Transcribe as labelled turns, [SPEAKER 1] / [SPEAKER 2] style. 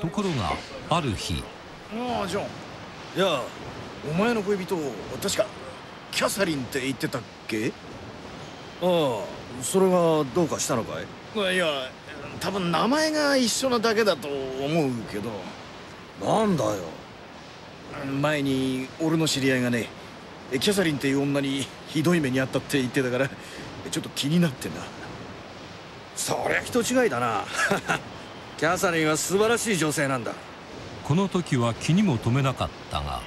[SPEAKER 1] ところがある日。
[SPEAKER 2] ああジョン。いやお前の恋人確かキャサリンって言ってたっけ？
[SPEAKER 3] ああそれがどうかしたのか
[SPEAKER 2] い？いや多分名前が一緒なだけだと思うけど。
[SPEAKER 3] なんだよ。
[SPEAKER 2] 前に俺の知り合いがねキャサリンっていう女にひどい目にあったって言ってたからちょっと気になってな
[SPEAKER 3] そりゃ人違いだなキャサリンは素晴らしい女性なんだ。
[SPEAKER 1] この時は気にも留めなかったが